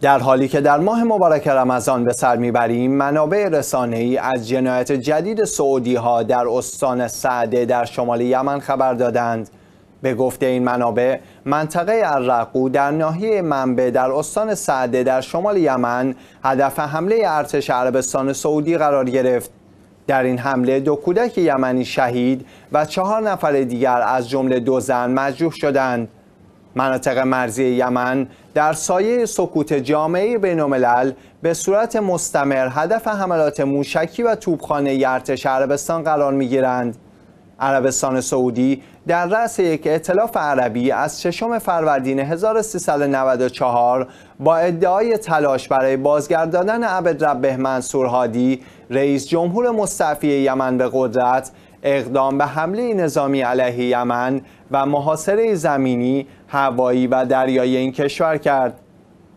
در حالی که در ماه مبارک رمضان به سر می‌بریم منابع رسانه‌ای از جنایت جدید سعودی ها در استان سعده در شمال یمن خبر دادند. به گفته این منابع منطقه الرقو در ناحیه منبع در استان سعده در شمال یمن هدف حمله ارتش عربستان سعودی قرار گرفت. در این حمله دو کودک یمنی شهید و چهار نفر دیگر از جمله دو زن مجروح شدند. مناطق مرزی یمن در سایه سکوت جامعه بین الملل به صورت مستمر هدف حملات موشکی و توپخانه ارتش عربستان قرار می گیرند. عربستان سعودی در رأس یک اطلاف عربی از ششم فروردین 1394 با ادعای تلاش برای بازگرداندن عبد منصور هادی رئیس جمهور مستعفی یمن به قدرت اقدام به حمله نظامی علیه یمن و محاصره زمینی، هوایی و دریایی این کشور کرد.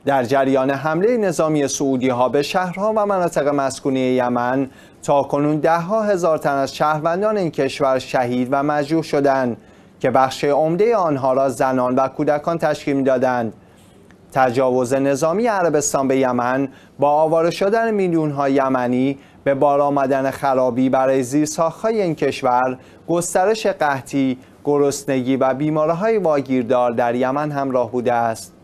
در جریان حمله نظامی سعودی ها به شهرها و مناطق مسکونی یمن تا کنون ده ها هزار تن از شهروندان این کشور شهید و مجروح شدند که بخش عمده آنها را زنان و کودکان تشکیل دادند. تجاوز نظامی عربستان به یمن با آواره شدن میلیون ها یمنی به بار آمدن خرابی برای زیرساختهای این کشور گسترش قحطی گرسنگی و بیماریهای واگیردار در یمن همراه بوده است.